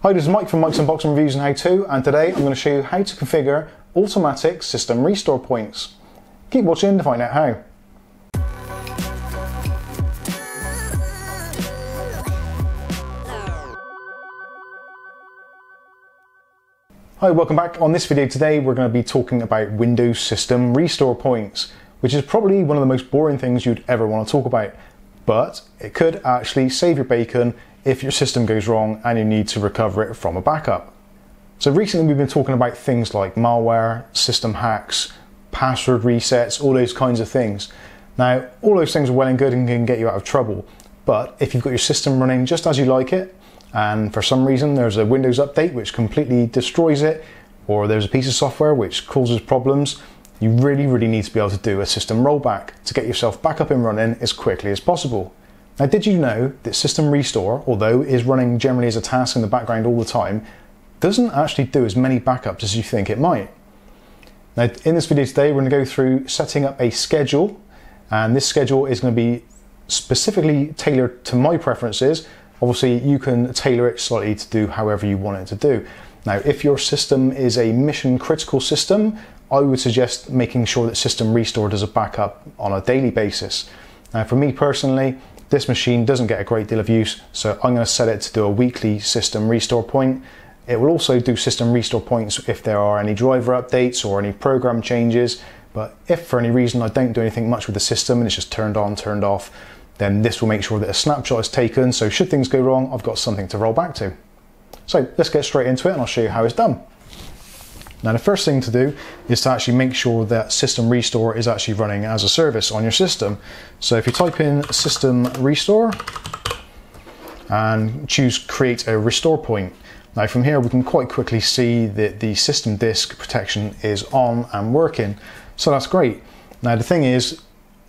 Hi, this is Mike from Mike's Unboxing Reviews and How To, and today I'm going to show you how to configure automatic system restore points. Keep watching to find out how. Hi, welcome back. On this video today, we're going to be talking about Windows System Restore Points, which is probably one of the most boring things you'd ever want to talk about, but it could actually save your bacon if your system goes wrong and you need to recover it from a backup. So recently we've been talking about things like malware, system hacks, password resets, all those kinds of things. Now, all those things are well and good and can get you out of trouble, but if you've got your system running just as you like it, and for some reason there's a Windows update which completely destroys it, or there's a piece of software which causes problems, you really, really need to be able to do a system rollback to get yourself back up and running as quickly as possible. Now, did you know that System Restore, although is running generally as a task in the background all the time, doesn't actually do as many backups as you think it might? Now, in this video today, we're going to go through setting up a schedule, and this schedule is going to be specifically tailored to my preferences, Obviously, you can tailor it slightly to do however you want it to do. Now, if your system is a mission critical system, I would suggest making sure that system restore does a backup on a daily basis. Now, for me personally, this machine doesn't get a great deal of use, so I'm going to set it to do a weekly system restore point. It will also do system restore points if there are any driver updates or any program changes. But if for any reason I don't do anything much with the system and it's just turned on, turned off, then this will make sure that a snapshot is taken. So should things go wrong, I've got something to roll back to. So let's get straight into it and I'll show you how it's done. Now the first thing to do is to actually make sure that system restore is actually running as a service on your system. So if you type in system restore and choose create a restore point. Now from here we can quite quickly see that the system disk protection is on and working. So that's great. Now the thing is,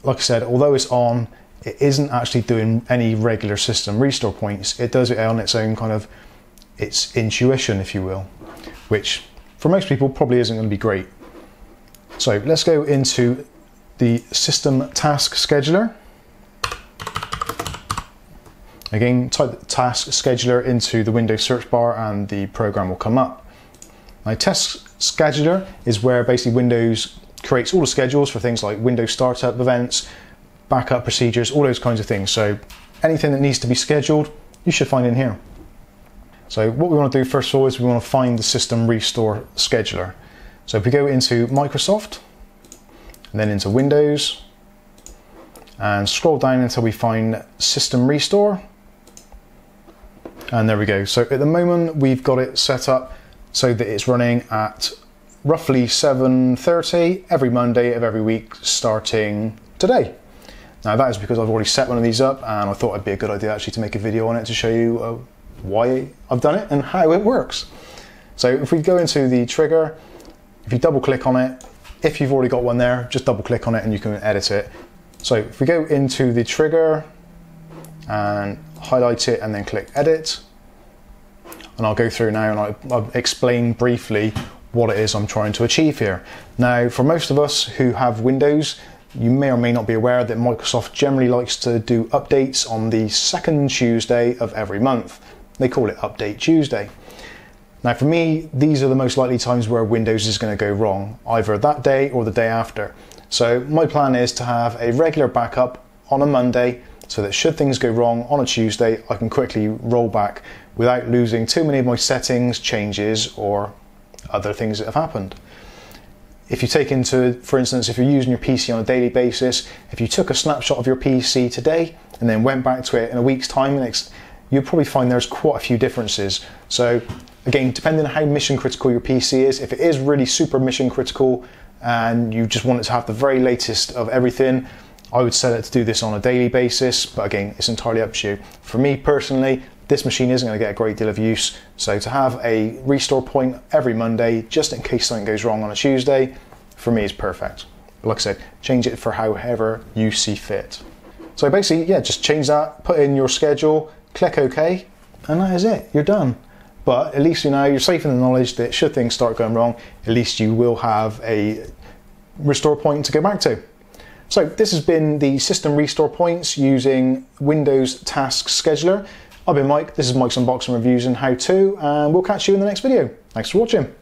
like I said, although it's on, it isn't actually doing any regular system restore points. It does it on its own kind of its intuition, if you will, which for most people probably isn't going to be great. So let's go into the system task scheduler. Again, type task scheduler into the Windows search bar and the program will come up. My task scheduler is where basically Windows creates all the schedules for things like Windows startup events, backup procedures, all those kinds of things. So anything that needs to be scheduled, you should find in here. So what we want to do first of all is we want to find the system restore scheduler. So if we go into Microsoft, and then into Windows, and scroll down until we find system restore. And there we go. So at the moment we've got it set up so that it's running at roughly 7.30 every Monday of every week starting today. Now that is because I've already set one of these up and I thought it'd be a good idea actually to make a video on it to show you uh, why I've done it and how it works. So if we go into the trigger, if you double click on it, if you've already got one there, just double click on it and you can edit it. So if we go into the trigger and highlight it and then click edit, and I'll go through now and I'll, I'll explain briefly what it is I'm trying to achieve here. Now, for most of us who have Windows, you may or may not be aware that Microsoft generally likes to do updates on the second Tuesday of every month. They call it Update Tuesday. Now, for me, these are the most likely times where Windows is going to go wrong, either that day or the day after. So, my plan is to have a regular backup on a Monday so that should things go wrong on a Tuesday, I can quickly roll back without losing too many of my settings, changes, or other things that have happened if you take into, for instance, if you're using your PC on a daily basis, if you took a snapshot of your PC today and then went back to it in a week's time, you'd probably find there's quite a few differences. So again, depending on how mission critical your PC is, if it is really super mission critical and you just want it to have the very latest of everything, I would set it to do this on a daily basis, but again, it's entirely up to you. For me personally, this machine isn't going to get a great deal of use. So to have a restore point every Monday, just in case something goes wrong on a Tuesday, for me is perfect. But like I said, change it for however you see fit. So basically, yeah, just change that, put in your schedule, click OK, and that is it. You're done. But at least you know you're safe in the knowledge that should things start going wrong, at least you will have a restore point to go back to. So this has been the system restore points using Windows Task Scheduler. I've been Mike, this is Mike's Unboxing Reviews and How To, and we'll catch you in the next video. Thanks for watching.